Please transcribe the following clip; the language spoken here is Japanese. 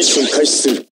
ミッション開始する。